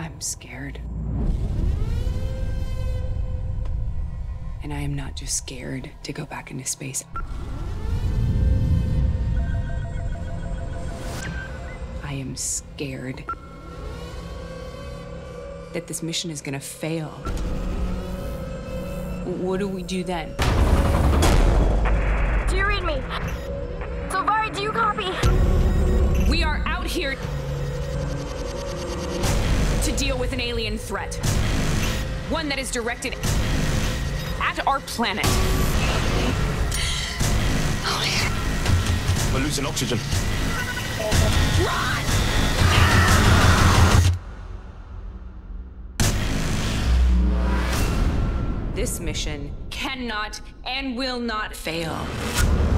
I'm scared. And I am not just scared to go back into space. I am scared that this mission is gonna fail. What do we do then? Do you read me? Salvare, do you copy? Deal with an alien threat. One that is directed at our planet. We're losing oxygen. This mission cannot and will not fail.